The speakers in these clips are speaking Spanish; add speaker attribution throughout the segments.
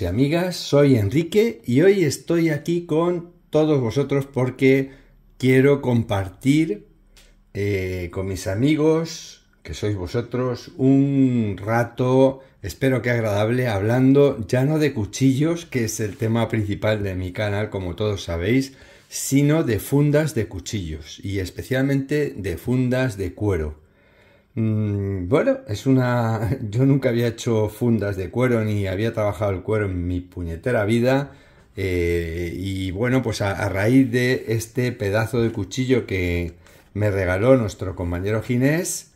Speaker 1: y amigas, soy Enrique y hoy estoy aquí con todos vosotros porque quiero compartir eh, con mis amigos, que sois vosotros, un rato, espero que agradable, hablando ya no de cuchillos, que es el tema principal de mi canal, como todos sabéis, sino de fundas de cuchillos y especialmente de fundas de cuero. Mm, bueno, es una... Yo nunca había hecho fundas de cuero ni había trabajado el cuero en mi puñetera vida. Eh, y bueno, pues a, raíz de este pedazo de cuchillo que me regaló nuestro compañero Ginés,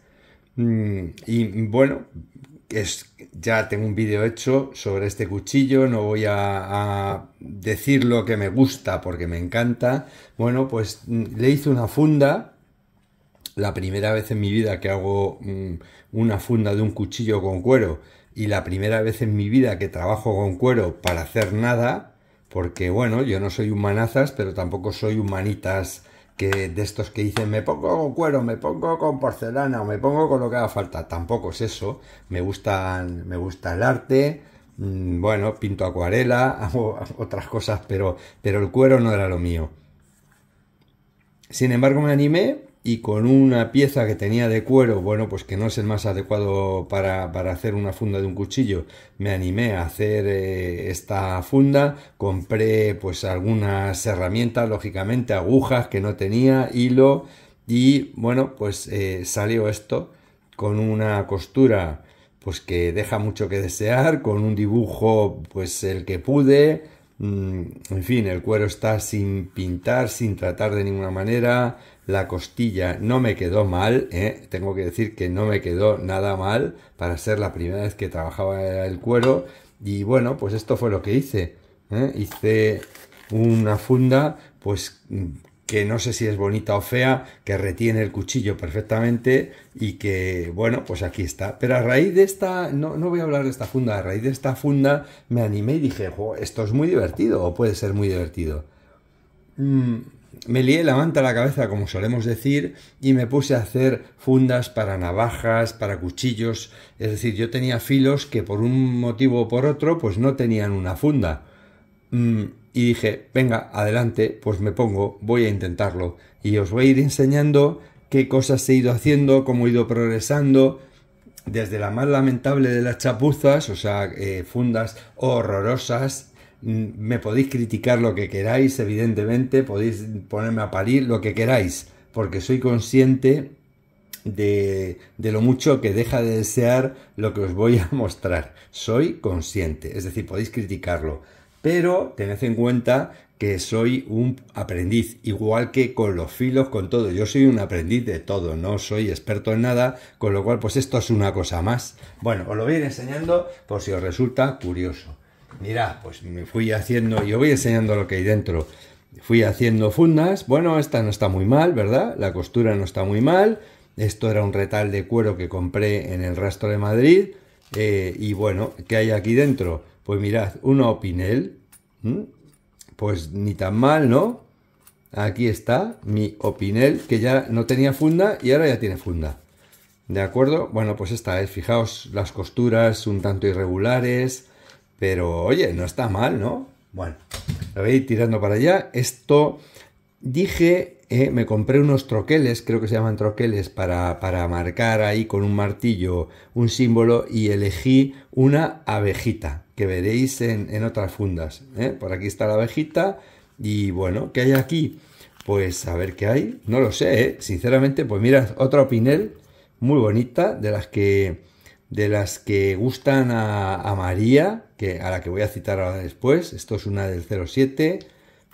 Speaker 1: mm, y bueno, es, ya tengo un vídeo hecho sobre este cuchillo, no voy a, decir lo que me gusta porque me encanta. Bueno, pues mm, le hice una funda la primera vez en mi vida que hago mm, una funda de un cuchillo con cuero y la primera vez en mi vida que trabajo con cuero para hacer nada, porque bueno, yo no soy un manazas, pero tampoco soy un manitas que de estos que dicen me pongo con cuero, me pongo con porcelana o me pongo con lo que haga falta. Tampoco es eso. Me gustan, me gusta el arte. Mm, bueno, pinto acuarela, hago otras cosas, pero, pero el cuero no era lo mío. Sin embargo, me animé y con una pieza que tenía de cuero, bueno, pues que no es el más adecuado para, hacer una funda de un cuchillo, me animé a hacer eh, esta funda, compré pues algunas herramientas, lógicamente agujas que no tenía, hilo y bueno, pues eh, salió esto con una costura pues que deja mucho que desear, con un dibujo pues el que pude, en fin, el cuero está sin pintar, sin tratar de ninguna manera, la costilla no me quedó mal, ¿eh? tengo que decir que no me quedó nada mal para ser la primera vez que trabajaba el cuero y bueno, pues esto fue lo que hice. ¿eh? Hice una funda pues que no sé si es bonita o fea, que retiene el cuchillo perfectamente y que, bueno, pues aquí está. Pero a raíz de esta, no, no voy a hablar de esta funda, a raíz de esta funda me animé y dije, esto es muy divertido o puede ser muy divertido. Mm, me lié la manta a la cabeza, como solemos decir, y me puse a hacer fundas para navajas, para cuchillos. Es decir, yo tenía filos que por un motivo o por otro, pues no tenían una funda. Mm, y dije, venga, adelante, pues me pongo, voy a intentarlo. Y os voy a ir enseñando qué cosas he ido haciendo, cómo he ido progresando, desde la más lamentable de las chapuzas, o sea, eh, fundas horrorosas, Mm, me podéis criticar lo que queráis, evidentemente, podéis ponerme a parir lo que queráis, porque soy consciente de, de, lo mucho que deja de desear lo que os voy a mostrar. Soy consciente, es decir, podéis criticarlo, pero tened en cuenta que soy un aprendiz, igual que con los filos, con todo. Yo soy un aprendiz de todo, no soy experto en nada, con lo cual pues esto es una cosa más. Bueno, os lo voy a ir enseñando por si os resulta curioso. Mira, pues me fui haciendo, yo voy enseñando lo que hay dentro. Fui haciendo fundas, bueno, esta no está muy mal, ¿verdad? La costura no está muy mal. Esto era un retal de cuero que compré en el rastro de Madrid. Eh, y bueno, ¿qué hay aquí dentro? Pues mirad, una opinel. Pues ni tan mal, ¿no? Aquí está mi opinel que ya no tenía funda y ahora ya tiene funda. ¿De acuerdo? Bueno, pues esta es, fijaos las costuras un tanto irregulares, pero oye, no está mal, ¿no? Bueno, lo ir tirando para allá. Esto dije, eh, me compré unos troqueles, creo que se llaman troqueles, para, para marcar ahí con un martillo un símbolo y elegí una abejita, que veréis en, otras fundas. ¿eh? Por aquí está la abejita y bueno, ¿qué hay aquí? Pues a ver qué hay, no lo sé, ¿eh? sinceramente, pues mira, otra opinel muy bonita, de las que de las que gustan a, María, que, a la que voy a citar ahora después. Esto es una del 07,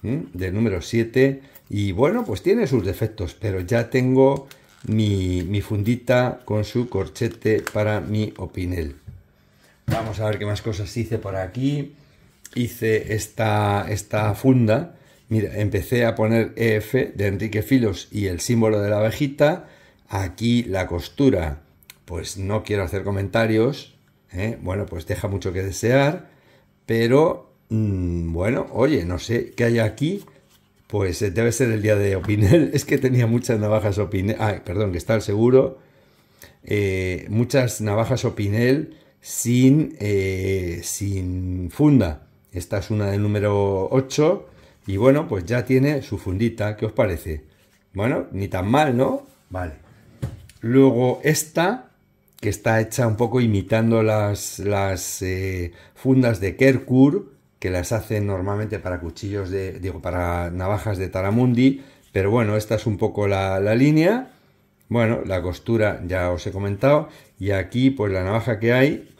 Speaker 1: del número 7. Y bueno, pues tiene sus defectos, pero ya tengo mi, mi, fundita con su corchete para mi opinel. Vamos a ver qué más cosas hice por aquí. Hice esta, esta funda. Mira, empecé a poner EF de Enrique Filos y el símbolo de la abejita. Aquí la costura pues no quiero hacer comentarios, ¿eh? bueno, pues deja mucho que desear, pero mm, bueno, oye, no sé qué hay aquí, pues eh, debe ser el día de Opinel, es que tenía muchas navajas Opinel, ah, perdón, que está el seguro, eh, muchas navajas Opinel sin, eh, sin funda. Esta es una del número 8 y bueno, pues ya tiene su fundita. ¿Qué os parece? Bueno, ni tan mal, ¿no? Vale. Luego esta, que está hecha un poco imitando las, las eh, fundas de Kerkur, que las hacen normalmente para cuchillos de, digo, para navajas de Taramundi, pero bueno, esta es un poco la, la línea. Bueno, la costura ya os he comentado. Y aquí, pues la navaja que hay,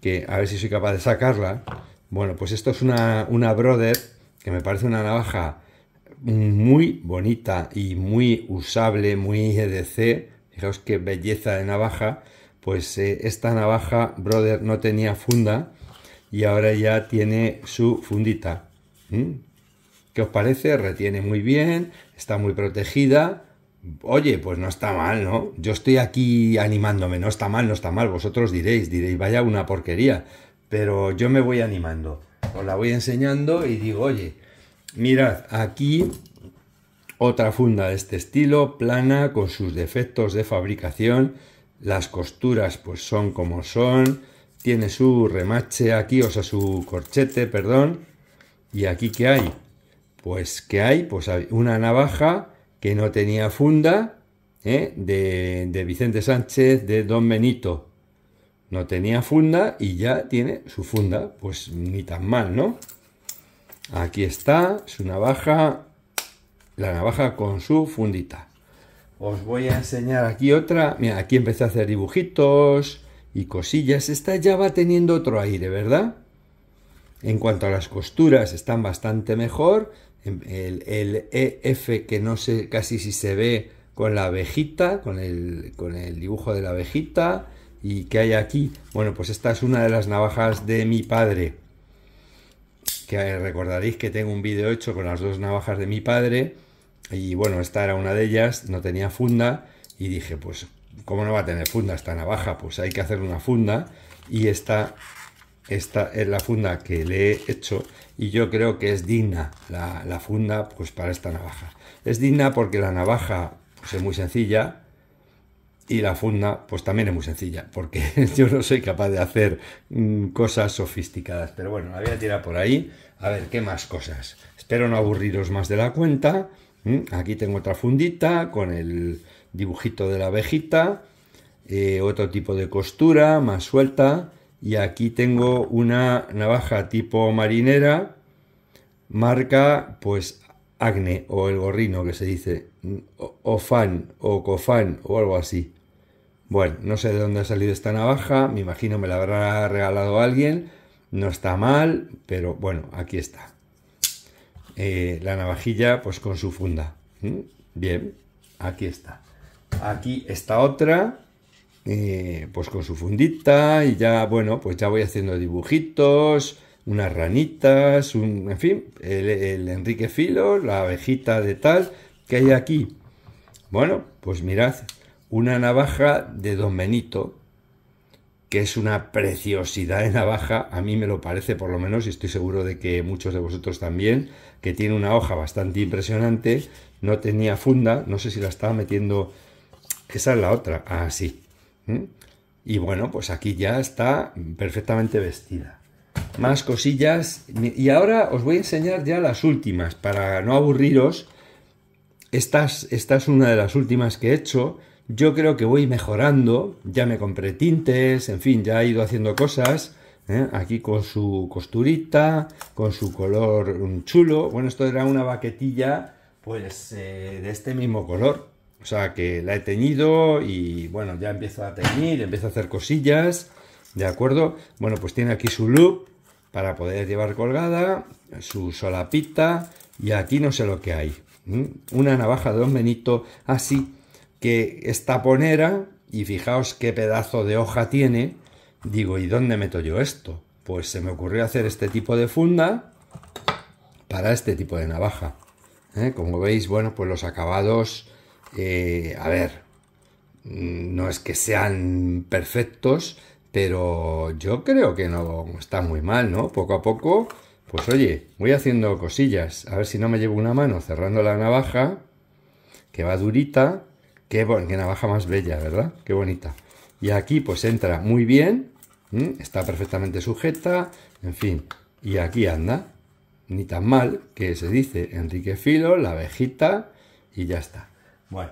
Speaker 1: que a ver si soy capaz de sacarla. Bueno, pues esto es una, una Brother, que me parece una navaja muy bonita y muy usable, muy EDC. Fijaos qué belleza de navaja. Pues eh, esta navaja Brother no tenía funda y ahora ya tiene su fundita. ¿Mm? ¿Qué os parece? Retiene muy bien, está muy protegida. Oye, pues no está mal, ¿no? Yo estoy aquí animándome, no está mal, no está mal. Vosotros diréis, diréis, vaya una porquería. Pero yo me voy animando. Os la voy enseñando y digo, oye, mirad, aquí otra funda de este estilo, plana, con sus defectos de fabricación. Las costuras pues son como son. Tiene su remache aquí, o sea, su corchete, perdón. ¿Y aquí qué hay? Pues ¿qué hay? Pues hay una navaja que no tenía funda, ¿eh? de, de Vicente Sánchez, de Don Benito. No tenía funda y ya tiene su funda. Pues ni tan mal, ¿no? Aquí está su navaja, la navaja con su fundita. Os voy a enseñar aquí otra. Mira, aquí empecé a hacer dibujitos y cosillas. Esta ya va teniendo otro aire, ¿verdad? En cuanto a las costuras, están bastante mejor. El, el EF, que no sé casi si se ve con la abejita, con el, con el dibujo de la abejita. ¿Y qué hay aquí? Bueno, pues esta es una de las navajas de mi padre. Que recordaréis que tengo un vídeo hecho con las dos navajas de mi padre. Y bueno, esta era una de ellas, no tenía funda. Y dije, pues, ¿cómo no va a tener funda esta navaja? Pues hay que hacer una funda. Y esta, esta es la funda que le he hecho. Y yo creo que es digna la, la funda pues para esta navaja. Es digna porque la navaja pues, es muy sencilla y la funda, pues también es muy sencilla, porque yo no soy capaz de hacer mm, cosas sofisticadas. Pero bueno, la voy a tirar por ahí. A ver, ¿qué más cosas? Espero no aburriros más de la cuenta. Aquí tengo otra fundita con el dibujito de la abejita. eh, otro tipo de costura, más suelta. Y aquí tengo una navaja tipo marinera, marca pues Agne o el gorrino que se dice, o, o fan o cofan o algo así. Bueno, no sé de dónde ha salido esta navaja, me imagino me la habrá regalado alguien, no está mal, pero bueno, aquí está. Eh, la navajilla pues con su funda. ¿Mm? Bien, aquí está. Aquí está otra, eh, pues con su fundita y ya, bueno, pues ya voy haciendo dibujitos, unas ranitas, un, en fin, el, Enrique Filo, la abejita de tal, que hay aquí. Bueno, pues mirad, una navaja de Don Benito, que es una preciosidad de navaja, a mí me lo parece por lo menos, y estoy seguro de que muchos de vosotros también, que tiene una hoja bastante impresionante, no tenía funda, no sé si la estaba metiendo, esa es la otra, así. ¿Mm? Y bueno, pues aquí ya está perfectamente vestida. Más cosillas, y ahora os voy a enseñar ya las últimas, para no aburriros, esta es una de las últimas que he hecho, yo creo que voy mejorando, ya me compré tintes, en fin, ya he ido haciendo cosas, ¿eh? aquí con su costurita, con su color chulo. Bueno, esto era una baquetilla, pues eh, de este mismo color. O sea que la he teñido y bueno, ya empiezo a teñir, empiezo a hacer cosillas, ¿de acuerdo? Bueno, pues tiene aquí su loop para poder llevar colgada, su solapita y aquí no sé lo que hay. Una navaja de Don Benito así que es taponera y fijaos qué pedazo de hoja tiene. Digo, ¿y dónde meto yo esto? Pues se me ocurrió hacer este tipo de funda para este tipo de navaja. ¿eh? Como veis, bueno, pues los acabados, eh, a ver, no es que sean perfectos, pero yo creo que no está muy mal, ¿no? Poco a poco, pues oye, voy haciendo cosillas. A ver si no me llevo una mano cerrando la navaja, que va durita, Qué, qué navaja más bella, ¿verdad? Qué bonita. Y aquí pues entra muy bien. está perfectamente sujeta, en fin, y aquí anda, ni tan mal, que se dice Enrique Filo, la abejita, y ya está. Bueno,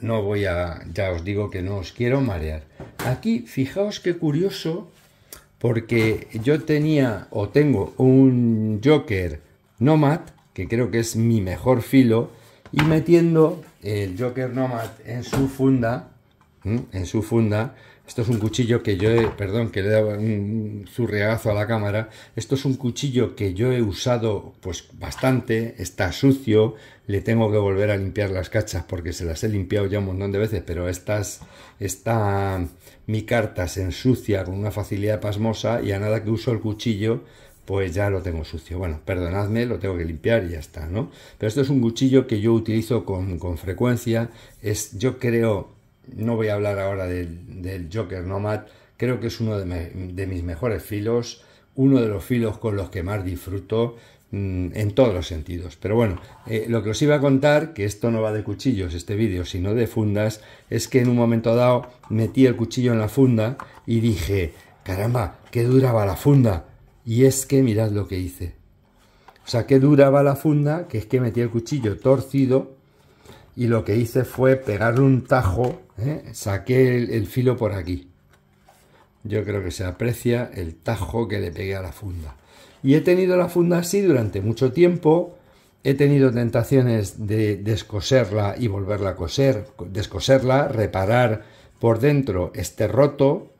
Speaker 1: no voy a, ya os digo que no os quiero marear. Aquí, fijaos qué curioso, porque yo tenía o tengo un Joker Nomad, que creo que es mi mejor filo, y metiendo el Joker Nomad en su funda, en su funda, esto es un cuchillo que yo he, perdón, que le dado un zurriagazo a la cámara. Esto es un cuchillo que yo he usado pues bastante, está sucio, le tengo que volver a limpiar las cachas porque se las he limpiado ya un montón de veces, pero estas, esta, mi carta se ensucia con una facilidad pasmosa y a nada que uso el cuchillo pues ya lo tengo sucio. Bueno, perdonadme, lo tengo que limpiar y ya está, ¿no? Pero esto es un cuchillo que yo utilizo con, con frecuencia. Es, yo creo, no voy a hablar ahora del, Joker Nomad, creo que es uno de, mis mejores filos, uno de los filos con los que más disfruto mm, en todos los sentidos. Pero bueno, eh, lo que os iba a contar, que esto no va de cuchillos, este vídeo, sino de fundas, es que en un momento dado metí el cuchillo en la funda y dije, caramba, qué dura va la funda. Y es que mirad lo que hice. O sea, qué dura va la funda, que es que metí el cuchillo torcido y lo que hice fue pegarle un tajo, ¿eh? saqué el, filo por aquí. Yo creo que se aprecia el tajo que le pegué a la funda. Y he tenido la funda así durante mucho tiempo. He tenido tentaciones de descoserla y volverla a coser, descoserla, reparar por dentro este roto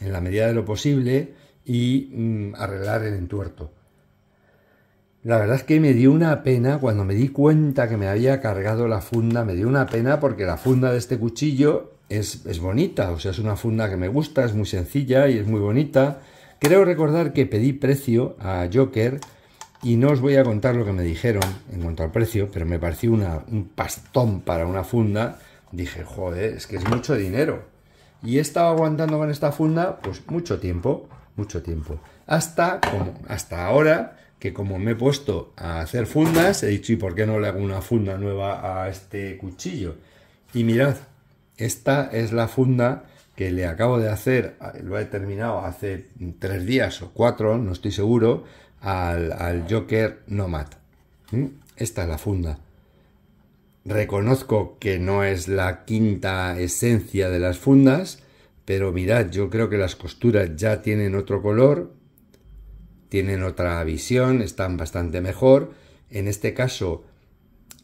Speaker 1: en la medida de lo posible y mm, arreglar el entuerto. La verdad es que me dio una pena cuando me di cuenta que me había cargado la funda, me dio una pena porque la funda de este cuchillo es, es, bonita, o sea, es una funda que me gusta, es muy sencilla y es muy bonita. Creo recordar que pedí precio a Joker y no os voy a contar lo que me dijeron en cuanto al precio, pero me pareció un pastón para una funda. Dije, joder, es que es mucho dinero. Y he estado aguantando con esta funda pues mucho tiempo, mucho tiempo. Hasta, como, hasta ahora que como me he puesto a hacer fundas, he dicho, ¿y por qué no le hago una funda nueva a este cuchillo? Y mirad, esta es la funda que le acabo de hacer, lo he terminado hace tres días o cuatro, no estoy seguro, al, Joker Nomad. Esta es la funda. Reconozco que no es la quinta esencia de las fundas, pero mirad, yo creo que las costuras ya tienen otro color, tienen otra visión, están bastante mejor. En este caso,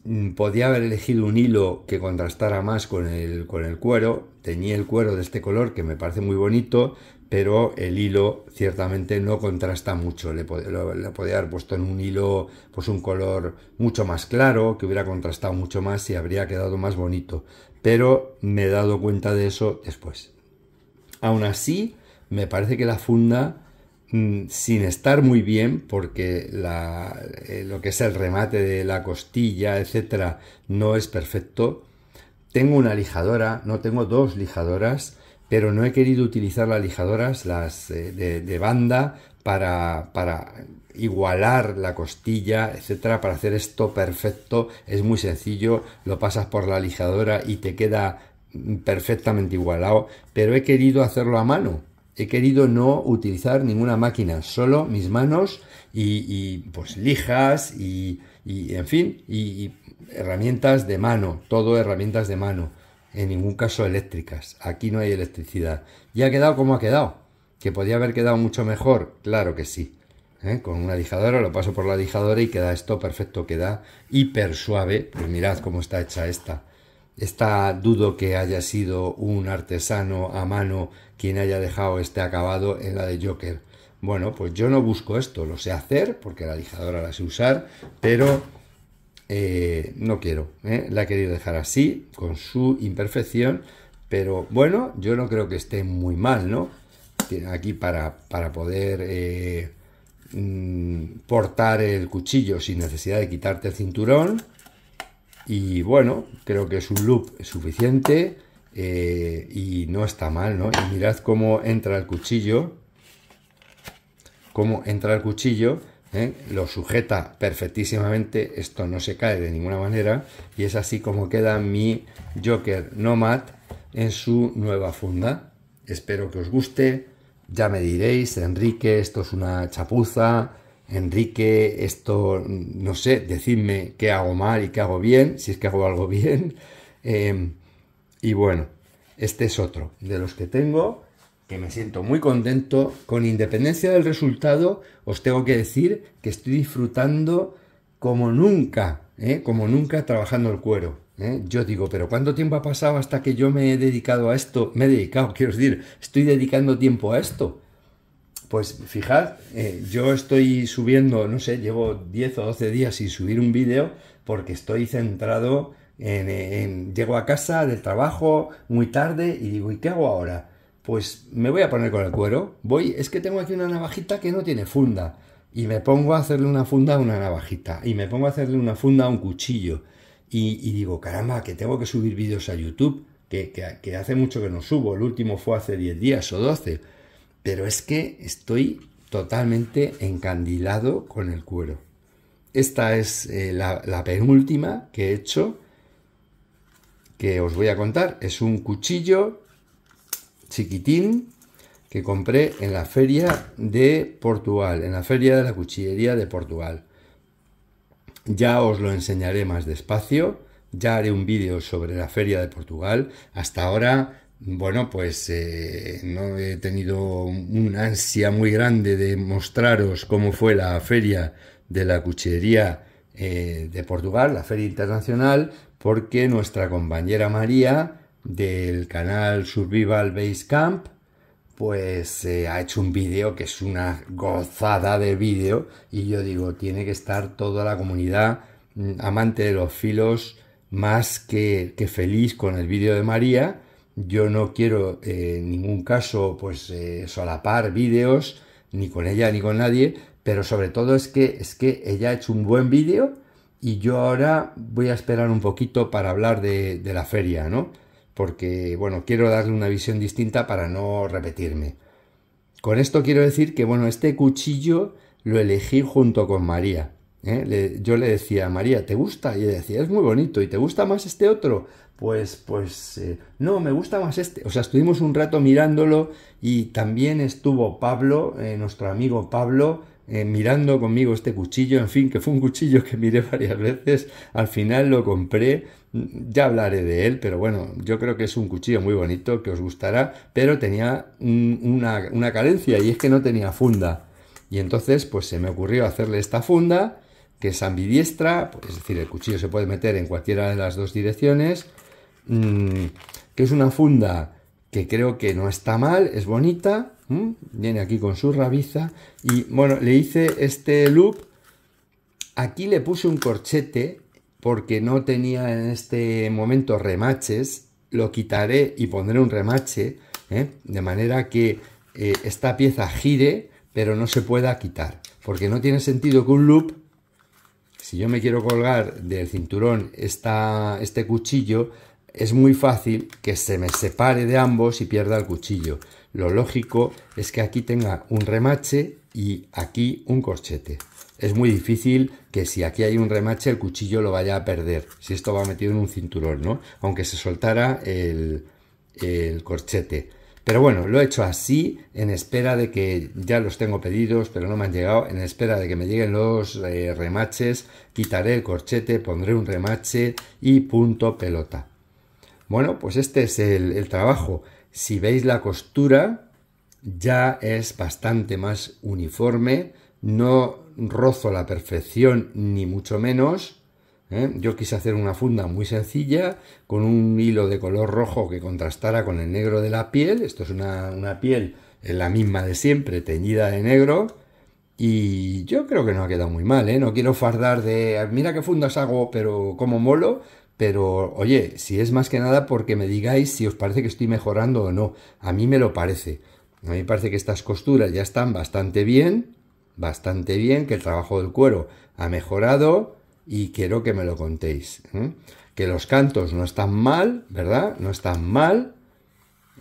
Speaker 1: mm, podía haber elegido un hilo que contrastara más con el, con el cuero. Teñí el cuero de este color que me parece muy bonito, pero el hilo ciertamente no contrasta mucho. Le, podía haber puesto en un hilo pues un color mucho más claro, que hubiera contrastado mucho más y habría quedado más bonito. Pero me he dado cuenta de eso después. Aún así, me parece que la funda Mm, sin estar muy bien porque eh, lo que es el remate de la costilla, etcétera, no es perfecto. Tengo una lijadora, no tengo dos lijadoras, pero no he querido utilizar las lijadoras, las eh, de, banda, para, para igualar la costilla, etcétera, para hacer esto perfecto. Es muy sencillo, lo pasas por la lijadora y te queda perfectamente igualado, pero he querido hacerlo a mano he querido no utilizar ninguna máquina, solo mis manos y, pues lijas y, en fin, y, herramientas de mano, todo herramientas de mano, en ningún caso eléctricas. Aquí no hay electricidad. ¿Y ha quedado como ha quedado? ¿Que podía haber quedado mucho mejor? Claro que sí. ¿eh? Con una lijadora lo paso por la lijadora y queda esto perfecto, queda hiper suave. Pues mirad cómo está hecha esta. Esta dudo que haya sido un artesano a mano quien haya dejado este acabado en la de Joker. Bueno, pues yo no busco esto, lo sé hacer porque la lijadora la sé usar, pero eh, no quiero. ¿eh? La he querido dejar así, con su imperfección, pero bueno, yo no creo que esté muy mal, ¿no? Aquí para, para poder eh, mm, portar el cuchillo sin necesidad de quitarte el cinturón y bueno, creo que es un loop suficiente eh, y no está mal, ¿no? Y mirad cómo entra el cuchillo, cómo entra el cuchillo, ¿eh? lo sujeta perfectísimamente, esto no se cae de ninguna manera y es así como queda mi Joker Nomad en su nueva funda. Espero que os guste, ya me diréis, Enrique, esto es una chapuza, Enrique, esto, no sé, decidme qué hago mal y qué hago bien, si es que hago algo bien. Em, y bueno, este es otro de los que tengo, que me siento muy contento. Con independencia del resultado, os tengo que decir que estoy disfrutando como nunca, ¿eh? como nunca trabajando el cuero. ¿eh? Yo digo, pero ¿cuánto tiempo ha pasado hasta que yo me he dedicado a esto? Me he dedicado, quiero decir, estoy dedicando tiempo a esto. Pues fijad, eh, yo estoy subiendo, no sé, llevo 10 o 12 días sin subir un vídeo porque estoy centrado en, Llego a casa del trabajo muy tarde y digo, ¿y qué hago ahora? Pues me voy a poner con el cuero. Voy, es que tengo aquí una navajita que no tiene funda. Y me pongo a hacerle una funda a una navajita. Y me pongo a hacerle una funda a un cuchillo. Y, digo, caramba, que tengo que subir vídeos a YouTube. Que, que hace mucho que no subo. El último fue hace 10 días o 12 pero es que estoy totalmente encandilado con el cuero. Esta es eh, la, penúltima que he hecho, que os voy a contar. Es un cuchillo chiquitín que compré en la feria de Portugal, en la feria de la cuchillería de Portugal. Ya os lo enseñaré más despacio, ya haré un vídeo sobre la feria de Portugal. Hasta ahora bueno, pues eh, no he tenido una ansia muy grande de mostraros cómo fue la feria de la cuchillería eh, de Portugal, la feria internacional, porque nuestra compañera María del canal Survival Base Camp, pues eh, ha hecho un vídeo que es una gozada de vídeo y yo digo, tiene que estar toda la comunidad mm, amante de los filos más que, que feliz con el vídeo de María yo no quiero eh, en ningún caso pues eh, solapar vídeos ni con ella ni con nadie, pero sobre todo es que es que ella ha hecho un buen vídeo y yo ahora voy a esperar un poquito para hablar de, de la feria, ¿no? Porque bueno, quiero darle una visión distinta para no repetirme. Con esto quiero decir que bueno, este cuchillo lo elegí junto con María. ¿Eh? yo le decía, María, ¿te gusta? Y ella decía, es muy bonito. ¿Y te gusta más este otro? pues, pues, eh, no, me gusta más este. O sea, estuvimos un rato mirándolo y también estuvo Pablo, eh, nuestro amigo Pablo, mirando conmigo este cuchillo, en fin, que fue un cuchillo que miré varias veces, al final lo compré, ya hablaré de él, pero bueno, yo creo que es un cuchillo muy bonito, que os gustará, pero tenía una, una carencia y es que no tenía funda. Y entonces, pues se me ocurrió hacerle esta funda, que es ambidiestra, pues, es decir, el cuchillo se puede meter en cualquiera de las dos direcciones, Mm, que es una funda que creo que no está mal, es bonita, viene aquí con su rabiza y bueno, le hice este loop, aquí le puse un corchete porque no tenía en este momento remaches, lo quitaré y pondré un remache, ¿eh? de manera que eh, esta pieza gire pero no se pueda quitar, porque no tiene sentido que un loop si yo me quiero colgar del cinturón este cuchillo, es muy fácil que se me separe de ambos y pierda el cuchillo. Lo lógico es que aquí tenga un remache y aquí un corchete. Es muy difícil que si aquí hay un remache el cuchillo lo vaya a perder, si esto va metido en un cinturón, ¿no? Aunque se soltara el, corchete. Pero bueno, lo he hecho así en espera de que ya los tengo pedidos, pero no me han llegado. En espera de que me lleguen los eh, remaches, quitaré el corchete, pondré un remache y punto pelota. Bueno, pues este es el, trabajo. Si veis la costura, ya es bastante más uniforme, no rozo la perfección ni mucho menos. ¿Eh? Yo quise hacer una funda muy sencilla con un hilo de color rojo que contrastara con el negro de la piel. Esto es una, una piel la misma de siempre, teñida de negro. Y yo creo que no ha quedado muy mal, ¿eh? No quiero fardar de, mira qué fundas hago, pero como molo, pero oye, si es más que nada porque me digáis si os parece que estoy mejorando o no. A mí me lo parece. A mí me parece que estas costuras ya están bastante bien, bastante bien, que el trabajo del cuero ha mejorado y quiero que me lo contéis. ¿eh? Que los cantos no están mal, ¿verdad? No están mal.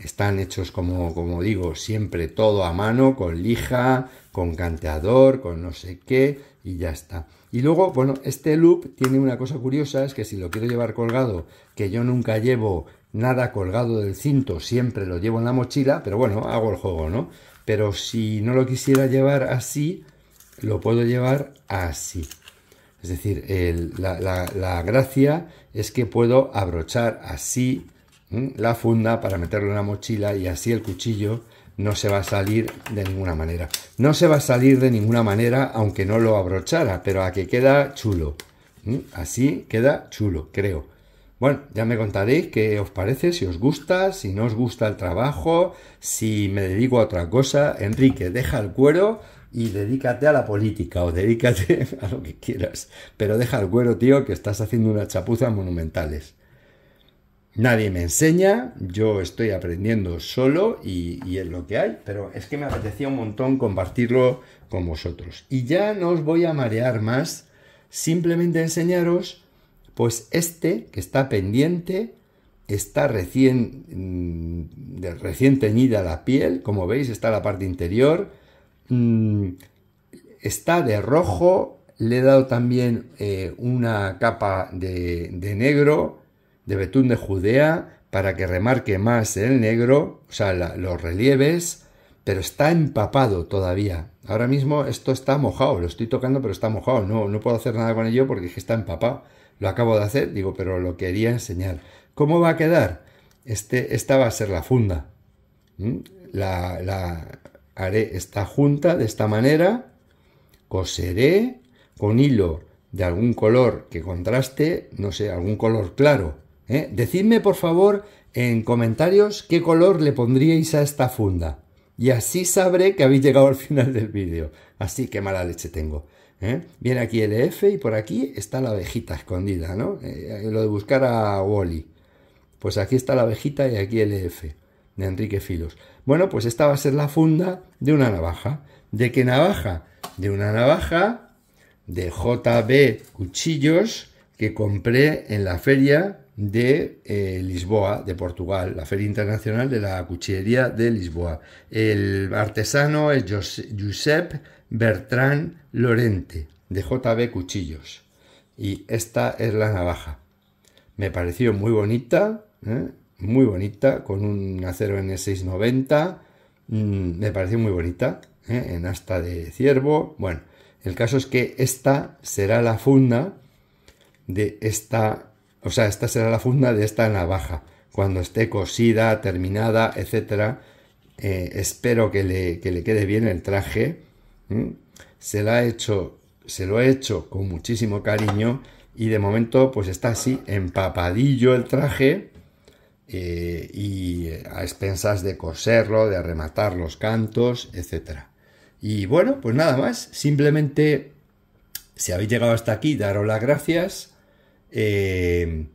Speaker 1: Están hechos como, como digo, siempre todo a mano, con lija, con canteador, con no sé qué, y ya está. Y luego, bueno, este loop tiene una cosa curiosa, es que si lo quiero llevar colgado, que yo nunca llevo nada colgado del cinto, siempre lo llevo en la mochila, pero bueno, hago el juego, ¿no? pero si no lo quisiera llevar así, lo puedo llevar así. Es decir, la, gracia es que puedo abrochar así la funda para meterlo en la mochila y así el cuchillo no se va a salir de ninguna manera. No se va a salir de ninguna manera aunque no lo abrochara, pero a que queda chulo. Así queda chulo, creo. Bueno, ya me contaréis qué os parece, si os gusta, si no os gusta el trabajo, si me dedico a otra cosa. Enrique, deja el cuero y dedícate a la política o dedícate a lo que quieras. Pero deja el cuero, tío, que estás haciendo unas chapuzas monumentales. Nadie me enseña, yo estoy aprendiendo solo y, y, es lo que hay, pero es que me apetecía un montón compartirlo con vosotros. Y ya no os voy a marear más, simplemente enseñaros, pues este que está pendiente, está recién, mm, recién teñida la piel, como veis, está la parte interior, Mm, está de rojo, le he dado también eh, una capa de, negro, de betún de Judea, para que remarque más el negro, o sea, los relieves, pero está empapado todavía. Ahora mismo esto está mojado, lo estoy tocando, pero está mojado. No, no puedo hacer nada con ello porque está empapado. Lo acabo de hacer, digo, pero lo quería enseñar. ¿Cómo va a quedar? Este, esta va a ser la funda. La, la, haré esta junta de esta manera, coseré con hilo de algún color que contraste, no sé, algún color claro. ¿eh? Decidme por favor en comentarios qué color le pondríais a esta funda. Y así sabré que habéis llegado al final del vídeo. Así que mala leche tengo. ¿eh? Viene aquí el F y por aquí está la abejita escondida, ¿no? Eh, lo de buscar a Wally. Pues aquí está la abejita y aquí el F de Enrique Filos. Bueno, pues esta va a ser la funda de una navaja. ¿De qué navaja? De una navaja de JB Cuchillos que compré en la feria de eh, Lisboa, de Portugal, la Feria Internacional de la Cuchillería de Lisboa. El artesano es Josep Bertrand Lorente, de JB Cuchillos. Y esta es la navaja. Me pareció muy bonita, ¿eh? Muy bonita, con un acero N690, mm, me pareció muy bonita, ¿eh? en asta de ciervo. Bueno, el caso es que esta será la funda de esta, o sea, esta será la funda de esta navaja, cuando esté cosida, terminada, etcétera. Eh, espero que le, que le, quede bien el traje. Se la he hecho, se lo he hecho con muchísimo cariño y de momento pues está así empapadillo el traje eh, y a expensas de coserlo, de rematar los cantos, etc. Y bueno, pues nada más, simplemente si habéis llegado hasta aquí, daros las gracias. Eh,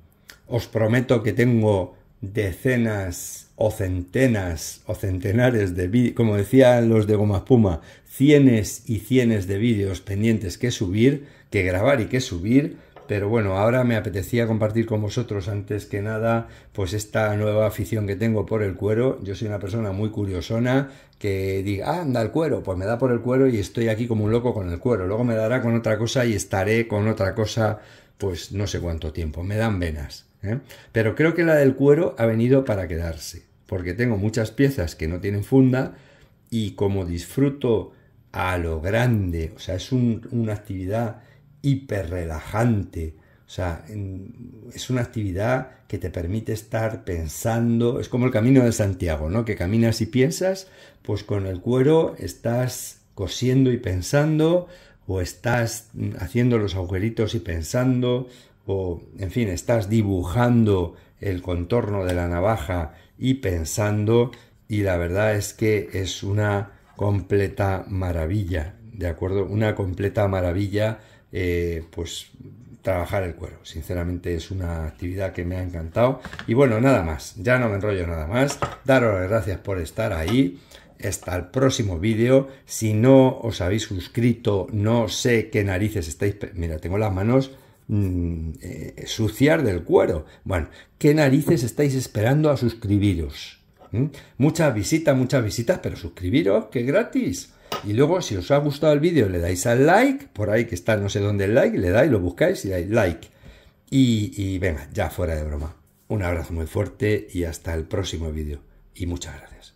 Speaker 1: os prometo que tengo decenas o centenas o centenares de vídeos, como decían los de Goma Puma, cienes y cienes de vídeos pendientes que subir, que grabar y que subir pero bueno, ahora me apetecía compartir con vosotros antes que nada pues esta nueva afición que tengo por el cuero. Yo soy una persona muy curiosona que diga, ah, anda el cuero, pues me da por el cuero y estoy aquí como un loco con el cuero. Luego me dará con otra cosa y estaré con otra cosa pues no sé cuánto tiempo. Me dan venas. ¿eh? Pero creo que la del cuero ha venido para quedarse, porque tengo muchas piezas que no tienen funda y como disfruto a lo grande, o sea, es una actividad hiper relajante. O sea, es una actividad que te permite estar pensando, es como el camino de Santiago, ¿no? Que caminas y piensas, pues con el cuero estás cosiendo y pensando, o estás haciendo los agujeritos y pensando, o en fin, estás dibujando el contorno de la navaja y pensando, y la verdad es que es una completa maravilla, ¿de acuerdo? Una completa maravilla eh, pues trabajar el cuero. Sinceramente es una actividad que me ha encantado. Y bueno, nada más, ya no me enrollo nada más. Daros las gracias por estar ahí. Hasta el próximo vídeo. Si no os habéis suscrito, no sé qué narices estáis... Mira, tengo las manos mm, eh, suciar del cuero. Bueno, ¿qué narices estáis esperando a suscribiros? ¿Mm? Muchas visitas, muchas visitas, pero suscribiros, que gratis. Y luego, si os ha gustado el vídeo, le dais al like, por ahí que está no sé dónde el like, le dais, lo buscáis y dais like. Y, y venga, ya fuera de broma. Un abrazo muy fuerte y hasta el próximo vídeo. Y muchas gracias.